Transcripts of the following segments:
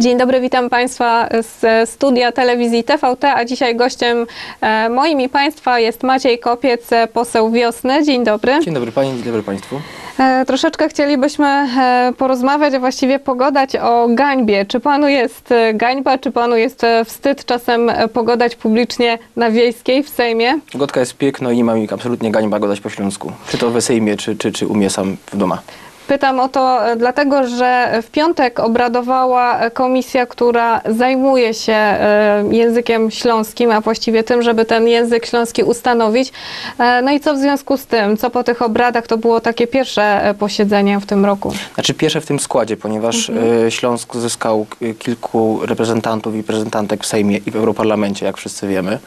Dzień dobry, witam Państwa z studia telewizji TVT, a dzisiaj gościem e, moim i Państwa jest Maciej Kopiec, poseł Wiosny. Dzień dobry. Dzień dobry Pani, dzień dobry Państwu. E, Troszeczkę chcielibyśmy e, porozmawiać, a właściwie pogadać o gańbie. Czy Panu jest gańba, czy Panu jest wstyd czasem pogadać publicznie na Wiejskiej w Sejmie? Godka jest piękna i nie ma mi absolutnie gańba godać po śląsku. Czy to we Sejmie, czy, czy, czy u mnie sam w doma. Pytam o to e, dlatego, że w piątek obradowała e, komisja, która zajmuje się e, językiem śląskim, a właściwie tym, żeby ten język śląski ustanowić. No i co w związku z tym? Co po tych obradach? To było takie pierwsze posiedzenie w tym roku. Znaczy pierwsze w tym składzie, ponieważ e, Śląsk zyskał kilku reprezentantów i reprezentantek w Sejmie i w Europarlamencie, jak wszyscy wiemy.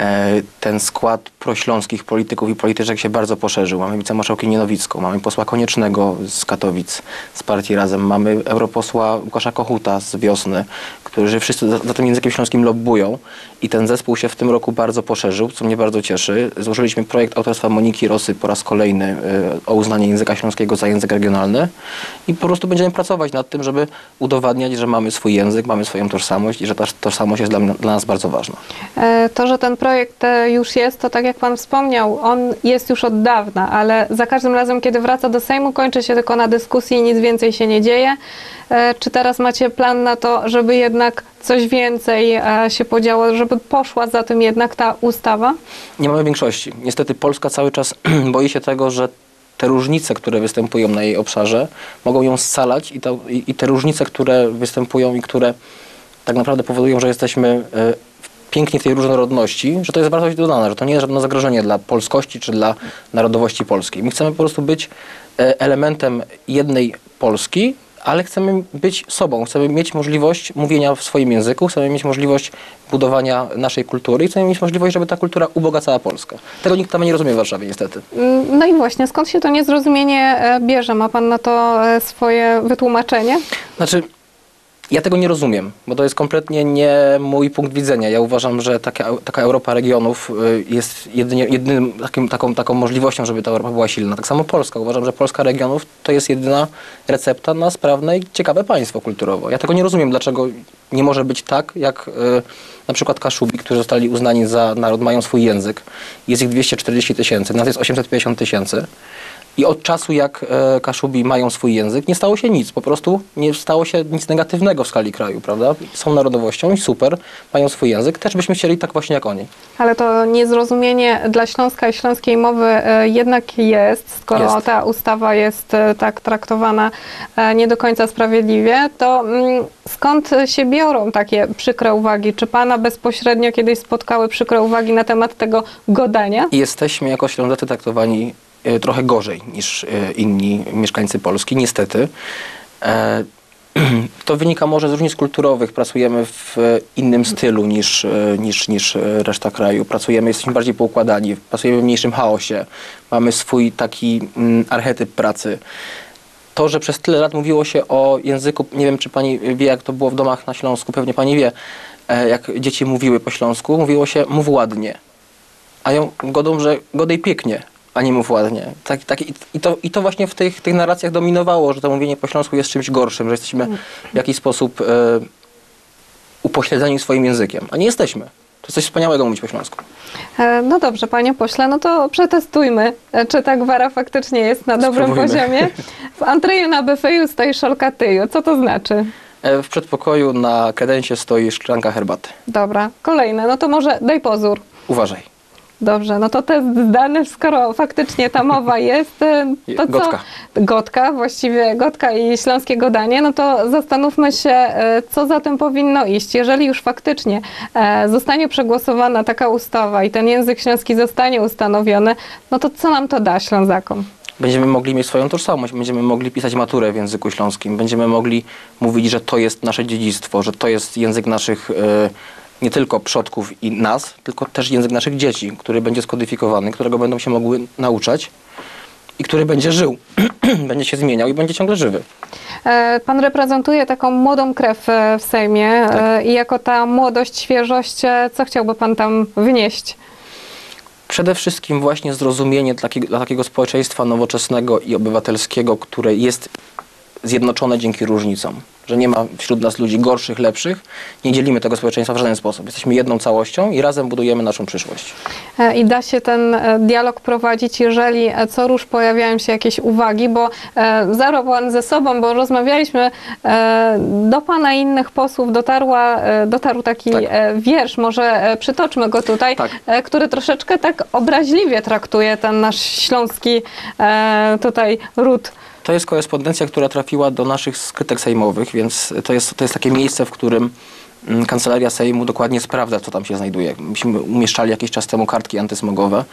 E, Ten skład prośląskich polityków i polityczek się bardzo poszerzył. Mamy wicemarszałkinię Nowicką, mamy posła Koniecznego z Katowic, z partii Razem, mamy europosła Łukasza Kochuta z Wiosny, którzy wszyscy za, za tym językiem śląskim lobbują i ten zespół się w tym roku bardzo poszerzył, co mnie bardzo cieszy. Złożyliśmy projekt autorstwa Moniki Rosy po raz kolejny e, o uznanie języka śląskiego za język regionalny i po prostu będziemy pracować nad tym, żeby udowadniać, że mamy swój język, mamy swoją tożsamość i że ta tożsamość jest dla, dla nas bardzo ważna. E, To, że ten projekt e, już jest, to tak jak Pan wspomniał, on jest już od dawna, ale za każdym razem, kiedy wraca do Sejmu, kończy się tylko na dyskusji i nic więcej się nie dzieje. E, Czy teraz macie plan na to, żeby jednak coś więcej e, się podziało, żeby poszła za tym jednak ta ustawa? Nie mamy większości. Niestety Polska cały czas boi się tego, że te różnice, które występują na jej obszarze, mogą ją scalać i, to, i, i te różnice, które występują i które tak naprawdę powodują, że jesteśmy e, piękni w tej różnorodności, że to jest wartość dodana, że to nie jest żadne zagrożenie dla polskości czy dla narodowości polskiej. My chcemy po prostu być e, elementem jednej Polski, ale chcemy być sobą, chcemy mieć możliwość mówienia w swoim języku, chcemy mieć możliwość budowania naszej kultury i chcemy mieć możliwość, żeby ta kultura ubogacała Polskę. Tego nikt tam nie rozumie w Warszawie niestety. Mm, No i właśnie, skąd się to niezrozumienie e, bierze? Ma Pan na to e, swoje wytłumaczenie? Znaczy, ja tego nie rozumiem, bo to jest kompletnie nie mój punkt widzenia. Ja uważam, że taka, taka Europa regionów y, jest jedynie, jedynym takim, taką, taką możliwością, żeby ta Europa była silna. Tak samo Polska. Uważam, że Polska regionów to jest jedyna recepta na sprawne i ciekawe państwo kulturowo. Ja tego nie rozumiem, dlaczego nie może być tak, jak y, na przykład Kaszubi, którzy zostali uznani za naród, mają swój język. Jest ich 240 tysięcy, nas jest 850 tysięcy. I od czasu, jak e, Kaszubi mają swój język, nie stało się nic. Po prostu nie stało się nic negatywnego w skali kraju, prawda? Są narodowością i super, mają swój język. Też byśmy chcieli tak właśnie jak oni. Ale to niezrozumienie dla Śląska i śląskiej mowy e, jednak jest, skoro Jest. ta ustawa jest e, tak traktowana nie do końca sprawiedliwie, to mm, skąd się biorą takie przykre uwagi? Czy Pana bezpośrednio kiedyś spotkały przykre uwagi na temat tego godania? Jesteśmy jako Ślązacy traktowani trochę gorzej niż e, inni mieszkańcy Polski, niestety. E, to wynika może z różnic kulturowych. Pracujemy w e, innym stylu niż, e, niż, niż e, reszta kraju. Pracujemy, jesteśmy bardziej poukładani, pracujemy w mniejszym chaosie. Mamy swój taki mm, archetyp pracy. To, że przez tyle lat mówiło się o języku, nie wiem czy pani wie, jak to było w domach na Śląsku, pewnie pani wie, e, jak dzieci mówiły po śląsku, mówiło się mów ładnie a ją godą, że godej pięknie, a nie mów ładnie. Tak, tak, i, i, to, I to właśnie w tych, tych narracjach dominowało, że to mówienie po śląsku jest czymś gorszym, że jesteśmy w jakiś sposób e, upośledzeni swoim językiem, a nie jesteśmy. To jest coś wspaniałego mówić po śląsku. E, No dobrze, panie pośle, no to przetestujmy, e, czy ta gwara faktycznie jest na dobrym Spróbujmy. poziomie. W Antreju na byfeju stoi szolka tyju. Co to znaczy? W przedpokoju na kredensie stoi szklanka herbaty. Dobra, kolejne. No to może daj pozór. Uważaj. Dobrze, no to test zdany, skoro faktycznie ta mowa jest, e, to co? Gotka. Gotka, właściwie gotka i śląskie godanie, no to zastanówmy się, e, co za tym powinno iść. Jeżeli już faktycznie e, zostanie przegłosowana taka ustawa i ten język śląski zostanie ustanowiony, no to co nam to da Ślązakom? Będziemy mogli mieć swoją tożsamość, będziemy mogli pisać maturę w języku śląskim, będziemy mogli mówić, że to jest nasze dziedzictwo, że to jest język naszych e, nie tylko przodków i nas, tylko też język naszych dzieci, który będzie skodyfikowany, którego będą się mogły nauczać i który będzie żył, będzie się zmieniał i będzie ciągle żywy. E, Pan reprezentuje taką młodą krew e, w Sejmie e, i jako ta młodość, świeżość, co chciałby Pan tam wnieść? Przede wszystkim właśnie zrozumienie dla takiego społeczeństwa nowoczesnego i obywatelskiego, które jest zjednoczone dzięki różnicom. Że nie ma wśród nas ludzi gorszych, lepszych. Nie dzielimy tego społeczeństwa w żaden sposób. Jesteśmy jedną całością i razem budujemy naszą przyszłość. E, I da się ten e, dialog prowadzić, jeżeli e, co rusz pojawiają się jakieś uwagi, bo zarał Pan ze sobą, bo rozmawialiśmy, do Pana i innych posłów dotarła, dotarł taki Tak. wiersz, może przytoczmy go tutaj, Tak. który troszeczkę tak obraźliwie traktuje ten nasz śląski tutaj ród. To jest korespondencja, która trafiła do naszych skrytek sejmowych, więc to jest, to jest takie miejsce, w którym mm, Kancelaria Sejmu dokładnie sprawdza, co tam się znajduje. Myśmy umieszczali jakiś czas temu kartki antysmogowe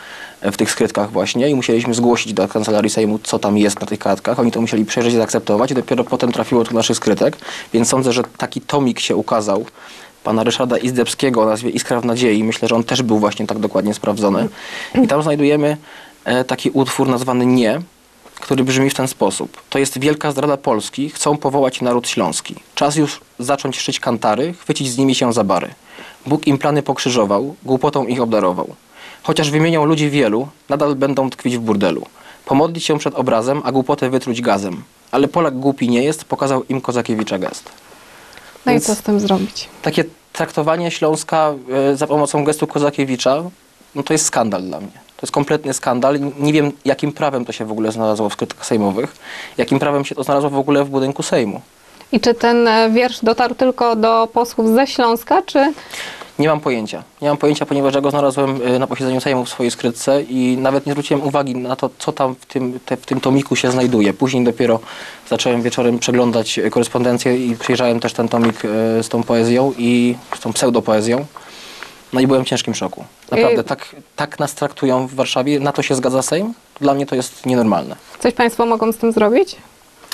e, w tych skrytkach właśnie i musieliśmy zgłosić do Kancelarii Sejmu, co tam jest na tych kartkach. Oni to musieli przejrzeć i zaakceptować i dopiero potem trafiło to do naszych skrytek, więc sądzę, że taki tomik się ukazał pana Ryszarda Izdebskiego o nazwie Iskra w Nadziei. Myślę, że on też był właśnie tak dokładnie sprawdzony. I tam znajdujemy e, taki utwór nazwany Nie, który brzmi w ten sposób. To jest wielka zdrada Polski, chcą powołać naród śląski. Czas już zacząć szyć kantary, chwycić z nimi się za bary. Bóg im plany pokrzyżował, głupotą ich obdarował. Chociaż wymienią ludzi wielu, nadal będą tkwić w burdelu. Pomodlić się przed obrazem, a głupotę wytruć gazem. Ale Polak głupi nie jest, pokazał im Kozakiewicza gest. No Więc- i co z tym zrobić? Takie traktowanie Śląska e, za pomocą gestu Kozakiewicza, no to jest skandal dla mnie. To jest kompletny skandal. Nie wiem, jakim prawem to się w ogóle znalazło w skrytkach sejmowych, jakim prawem się to znalazło w ogóle w budynku Sejmu. I czy ten e, wiersz dotarł tylko do posłów ze Śląska, czy Nie mam pojęcia. Nie mam pojęcia, ponieważ ja go znalazłem e, na posiedzeniu Sejmu w swojej skrytce i nawet nie zwróciłem uwagi na to, co tam w tym, te, w tym tomiku się znajduje. Później dopiero zacząłem wieczorem przeglądać korespondencję i przejrzałem też ten tomik e, z tą poezją i z tą pseudopoezją. No i byłem w ciężkim szoku. Naprawdę, I- tak, tak nas traktują w Warszawie. Na to się zgadza Sejm? Dla mnie to jest nienormalne. coś Państwo mogą z tym zrobić?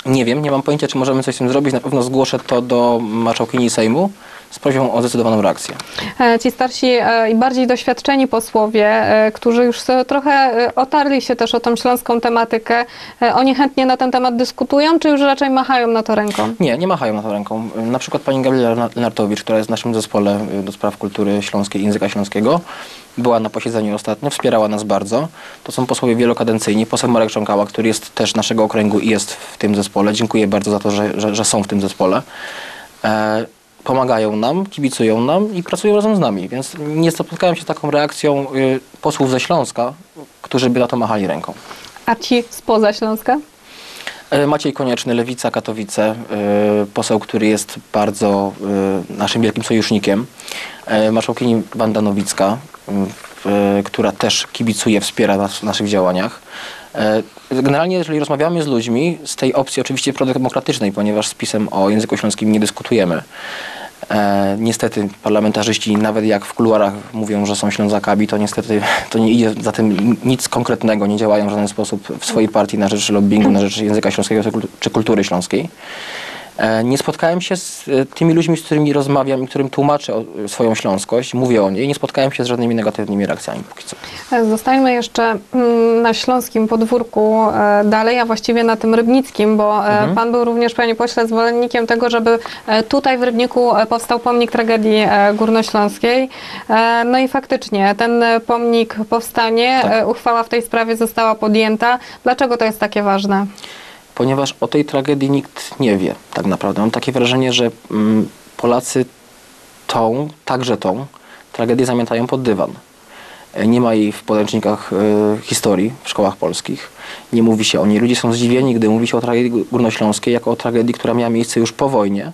Nie wiem, nie mam pojęcia, czy możemy coś z tym zrobić. Na pewno zgłoszę to do marszałkini Sejmu z prośbą o zdecydowaną reakcję. E, Ci starsi e, i bardziej doświadczeni posłowie, e, którzy już trochę otarli się też o tą śląską tematykę, oni chętnie na ten temat dyskutują, czy już raczej machają na to ręką? Nie, nie machają na to ręką. Na przykład pani Gabriela Lenartowicz, która jest w naszym zespole do spraw kultury śląskiej i języka śląskiego, była na posiedzeniu ostatnio, wspierała nas bardzo. To są posłowie wielokadencyjni. Poseł Marek Cząkała, który jest też naszego okręgu i jest w tym zespole. Dziękuję bardzo za to, że, że, że są w tym zespole. E, pomagają nam, kibicują nam i pracują razem z nami. Więc nie spotkałem się z taką reakcją y, posłów ze Śląska, którzy by na to machali ręką. A ci spoza Śląska? E, Maciej Konieczny, Lewica, Katowice, e, poseł, który jest bardzo naszym wielkim sojusznikiem. Marszałkini Wanda Nowicka, która też kibicuje, wspiera nas w naszych działaniach. Generalnie, jeżeli rozmawiamy z ludźmi z tej opcji oczywiście prodemokratycznej, ponieważ z pisem o języku śląskim nie dyskutujemy. E, niestety parlamentarzyści, nawet jak w kuluarach mówią, że są Ślązakami, to niestety to nie idzie za tym nic konkretnego, nie działają w żaden sposób w swojej partii na rzecz lobbingu, na rzecz języka śląskiego czy kultury śląskiej. E, Nie spotkałem się z e, tymi ludźmi, z którymi rozmawiam i którym tłumaczę e, swoją śląskość, mówię o niej, nie spotkałem się z żadnymi negatywnymi reakcjami póki co. Zostańmy jeszcze mm, na śląskim podwórku dalej, a właściwie na tym rybnickim, bo e, pan był również, panie pośle, zwolennikiem tego, żeby tutaj w Rybniku powstał pomnik tragedii górnośląskiej. No i faktycznie ten pomnik powstanie, Tak. uchwała w tej sprawie została podjęta. Dlaczego to jest takie ważne? Ponieważ o tej tragedii nikt nie wie tak naprawdę. Mam takie wrażenie, że mm, Polacy tą, także tą tragedię zamiatają pod dywan. E, Nie ma jej w podręcznikach e, historii w szkołach polskich. Nie mówi się o niej. Ludzie są zdziwieni, gdy mówi się o tragedii górnośląskiej jako o tragedii, która miała miejsce już po wojnie.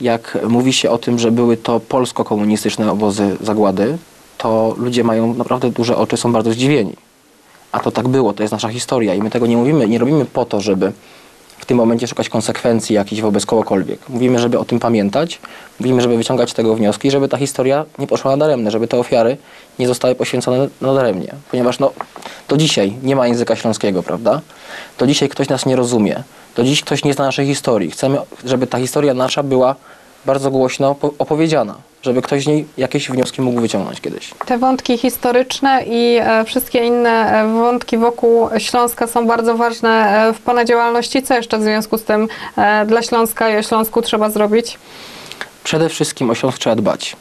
Jak mówi się o tym, że były to polsko-komunistyczne obozy zagłady, to ludzie mają naprawdę duże oczy, są bardzo zdziwieni. A to tak było, to jest nasza historia i my tego nie mówimy, nie robimy po to, żeby w tym momencie szukać konsekwencji jakichś wobec kogokolwiek. Mówimy, żeby o tym pamiętać, mówimy, żeby wyciągać z tego wnioski, żeby ta historia nie poszła nadaremnie, żeby te ofiary nie zostały poświęcone nadaremnie. Ponieważ no, do dzisiaj nie ma języka śląskiego, prawda? Do dzisiaj ktoś nas nie rozumie. Do dziś ktoś nie zna naszej historii. Chcemy, żeby ta historia nasza była bardzo głośno po- opowiedziana, żeby ktoś z niej jakieś wnioski mógł wyciągnąć kiedyś. Te wątki historyczne i e, wszystkie inne e, wątki wokół Śląska są bardzo ważne e, w Pana działalności. Co jeszcze w związku z tym dla Śląska i o Śląsku trzeba zrobić? Przede wszystkim o Śląsk trzeba dbać.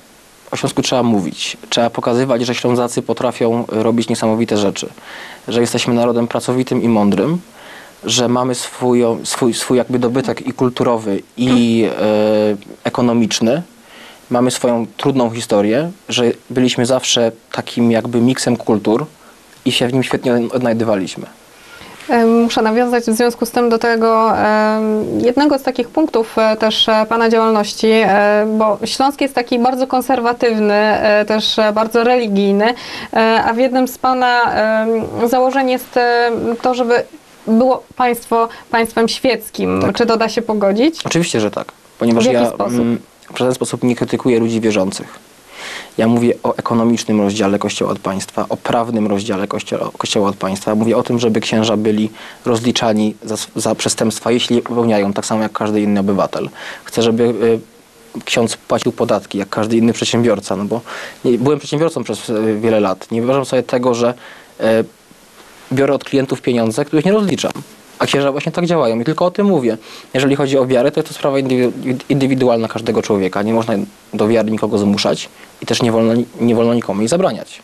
O Śląsku trzeba mówić. Trzeba pokazywać, że Ślązacy potrafią robić niesamowite rzeczy. Że jesteśmy narodem pracowitym i mądrym. Że mamy swój, swój, swój jakby dobytek i kulturowy, i e, ekonomiczny. Mamy swoją trudną historię, że byliśmy zawsze takim jakby miksem kultur i się w nim świetnie odnajdywaliśmy. Em, Muszę nawiązać w związku z tym do tego em, jednego z takich punktów e, też e, Pana działalności, e, bo Śląsk jest taki bardzo konserwatywny, e, też e, bardzo religijny, e, a w jednym z Pana założeń jest e, to, żeby było państwo państwem świeckim. Tak. Czy to da się pogodzić? Oczywiście, że tak, ponieważ W jaki ja sposób? mm, w żaden sposób nie krytykuję ludzi wierzących. Ja mówię o ekonomicznym rozdziale Kościoła od państwa, o prawnym rozdziale Kościoła, kościoła od państwa. Mówię o tym, żeby księża byli rozliczani za, za przestępstwa, jeśli je popełniają, tak samo jak każdy inny obywatel. Chcę, żeby y, ksiądz płacił podatki, jak każdy inny przedsiębiorca, no bo nie, byłem przedsiębiorcą przez y, wiele lat. Nie wyobrażam sobie tego, że y, biorę od klientów pieniądze, których nie rozliczam. A księża właśnie tak działają i tylko o tym mówię. Jeżeli chodzi o wiarę, to jest to sprawa indywi- indywidualna każdego człowieka. Nie można do wiary nikogo zmuszać i też nie wolno, nie wolno nikomu jej zabraniać.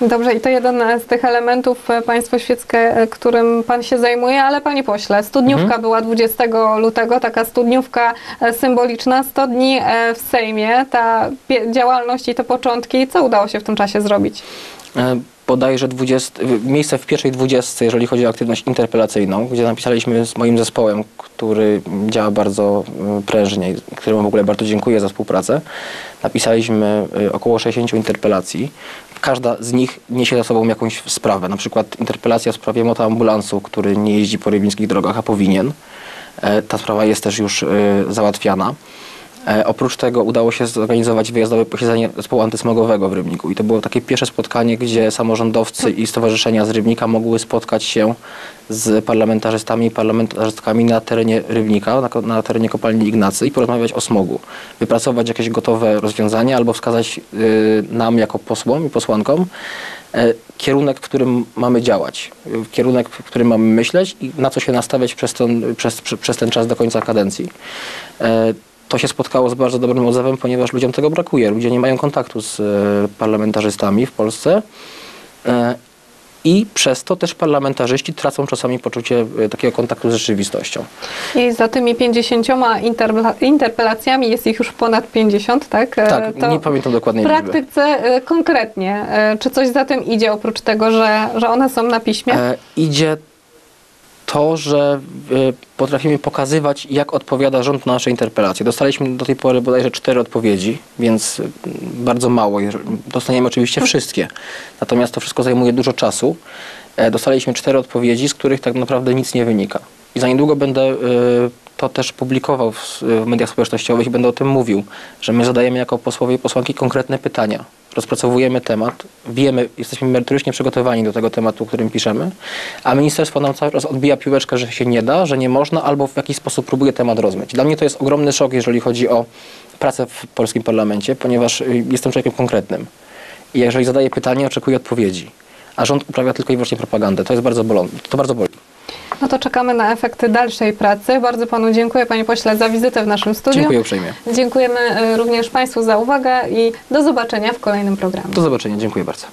Dobrze, i to jeden z tych elementów e, państwo świeckie, e, którym Pan się zajmuje, ale Panie Pośle, studniówka Mhm. była 20 lutego, taka studniówka e, symboliczna, 100 dni w Sejmie, ta działalność i te początki, co udało się w tym czasie zrobić? Bodajże 20, w- miejsce w pierwszej dwudziestce, jeżeli chodzi o aktywność interpelacyjną, gdzie napisaliśmy z moim zespołem, który działa bardzo e, prężnie, któremu w ogóle bardzo dziękuję za współpracę. Napisaliśmy e, około 60 interpelacji. Każda z nich niesie za sobą jakąś sprawę. Na przykład interpelacja w sprawie motoambulansu, który nie jeździ po rybnickich drogach, a powinien. E, Ta sprawa jest też już e, załatwiana. E, oprócz tego udało się zorganizować wyjazdowe posiedzenie zespołu antysmogowego w Rybniku i to było takie pierwsze spotkanie, gdzie samorządowcy i stowarzyszenia z Rybnika mogły spotkać się z parlamentarzystami i parlamentarzystkami na terenie Rybnika, na, terenie kopalni Ignacy i porozmawiać o smogu. Wypracować jakieś gotowe rozwiązania albo wskazać y, nam jako posłom i posłankom e, kierunek, w którym mamy działać, kierunek, w którym mamy myśleć i na co się nastawiać przez ten, przez, przez, przez ten czas do końca kadencji. To się spotkało z bardzo dobrym odzewem, ponieważ ludziom tego brakuje. Ludzie nie mają kontaktu z e, parlamentarzystami w Polsce. E, I przez to też parlamentarzyści tracą czasami poczucie e, takiego kontaktu z rzeczywistością. I za tymi 50 interpela- interpelacjami jest ich już ponad 50, tak? Tak, to nie pamiętam w dokładnej liczby. praktyce e, konkretnie, czy coś za tym idzie, oprócz tego, że, że one są na piśmie? E, idzie to, że e, potrafimy pokazywać, jak odpowiada rząd na nasze interpelacje. Dostaliśmy do tej pory bodajże cztery odpowiedzi, więc e, bardzo mało. Dostaniemy oczywiście wszystkie. Natomiast to wszystko zajmuje dużo czasu. E, Dostaliśmy cztery odpowiedzi, z których tak naprawdę nic nie wynika. I za niedługo będę to też publikował w, mediach społecznościowych i będę o tym mówił, że my zadajemy jako posłowie i posłanki konkretne pytania. Rozpracowujemy temat, wiemy, jesteśmy merytorycznie przygotowani do tego tematu, o którym piszemy, a ministerstwo nam cały czas odbija piłeczkę, że się nie da, że nie można, albo w jakiś sposób próbuje temat rozmyć. Dla mnie to jest ogromny szok, jeżeli chodzi o pracę w polskim parlamencie, ponieważ y, jestem człowiekiem konkretnym. I jeżeli zadaję pytanie, oczekuję odpowiedzi. A rząd uprawia tylko i wyłącznie propagandę. To jest bardzo bolące. To bardzo boli. No to czekamy na efekty dalszej pracy. Bardzo Panu dziękuję, Panie Pośle, za wizytę w naszym studiu. Dziękuję uprzejmie. Dziękujemy e, również Państwu za uwagę i do zobaczenia w kolejnym programie. Do zobaczenia. Dziękuję bardzo.